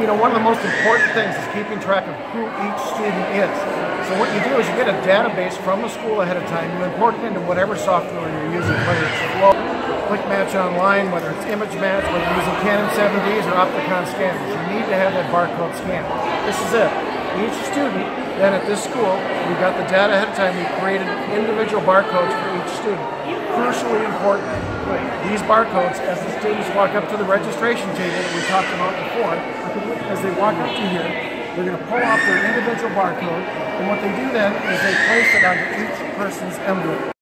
you know, one of the most important things is keeping track of who each student is. So what you do is you get a database from the school ahead of time. You import it into whatever software you're using, whether it's Flow, ClickMatch Online, whether it's ImageMatch, whether you're using Canon 7Ds or Opticon scanners. You need to have that barcode scanned. This is it. Each student, then at this school, we got the data ahead of time. We created individual barcodes for each student. Crucially important. These barcodes, as the students walk up to the registration table that we talked about before, as they walk up to here, they're going to pull off their individual barcode, and what they do then is they place it onto each person's envelope.